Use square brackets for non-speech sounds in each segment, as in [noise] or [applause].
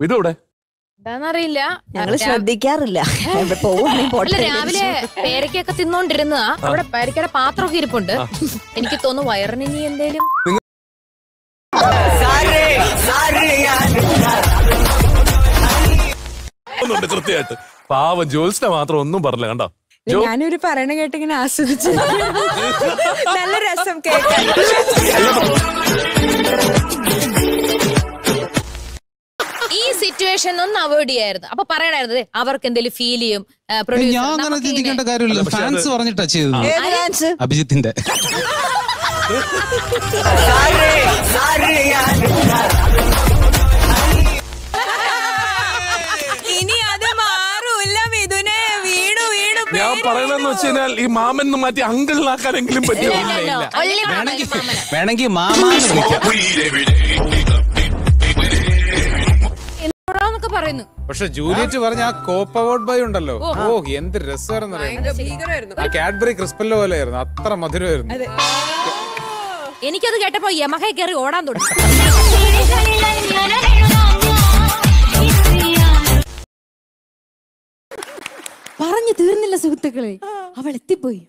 ഇതൂടെ എന്താന്നറിയില്ല. ഞങ്ങൾ ശ്രദ്ധിക്കാറില്ല. രാവിലെ പേരക്കൊക്കെ തിന്നോണ്ടിരുന്നതാ. അവിടെ പേരക്കയുടെ പാത്രമൊക്കെ ഇരിപ്പുണ്ട്. എനിക്ക് തോന്നുന്നു വയറിന് ഇനി എന്തേലും. കൃത്യമായിട്ട്. പാവം ജോൽസിനെ മാത്രം ഒന്നും പറഞ്ഞില്ല കണ്ടോ? ഞാനൊരു പറയണ കേട്ടിങ്ങനെ ആസ്വദിച്ചു [laughs] നല്ല രസം കേൾക്കാൻ. സിറ്റുവേഷൻ ഒന്ന് അവോയ്ഡ് ചെയ്യായിരുന്നു. അപ്പൊ പറയണായിരുന്നു "ദേ, അവർക്ക് എന്തെങ്കിലും ഫീൽ ചെയ്യും ഞാൻ അങ്ങനെ ചിന്തിക്കേണ്ട ഇങ്ങനെ." കാര്യമില്ല ഫാൻസ് പറഞ്ഞിട്ടാ ചെയ്തത് അഭിജിത്തിന്റെ. [laughs] ഇനി അത് മാറൂല്ല മിഥുനെ. വീണു വീണു ഞാൻ പറയുന്നതെന്ന് വെച്ച് കഴിഞ്ഞാൽ ഈ മാമൻ എന്ന് മാറ്റി അങ്കിളിനാക്കാനെങ്കിലും മാമൻ, വേണമെങ്കിൽ മാമൻ. പറയുന്നു. പക്ഷെ ജൂലിയറ്റ് പറഞ്ഞ ആ കോപ്പ് അവാർഡ് ബൈ ഉണ്ടല്ലോ. ഓ. എന്ത് രസമായിരുന്നു ആ കാഡ്ബറി ക്രിസ്പല്ലോ പോലെയായിരുന്നു. അത്ര മധുരമായിരുന്നു. എനിക്കത് കേട്ടപ്പോ യമഹ കയറി ഓടാൻ തുടങ്ങി. പറഞ്ഞു തീർന്നില്ല സുഹൃത്തുക്കളെ. അവൾ എത്തിപ്പോയി.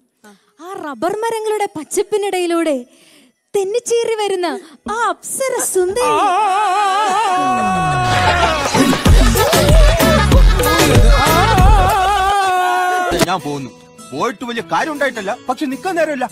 ആ റബ്ബർ മരങ്ങളുടെ പച്ചപ്പിനിടയിലൂടെ തെന്നിച്ചേറി വരുന്ന ആ അപ്സര സുന്ദരി. ഞാൻ പോകുന്നു പോയിട്ട് വലിയ കാര്യം ഉണ്ടായിട്ടല്ല പക്ഷെ നിക്കാൻ നേരമില്ല.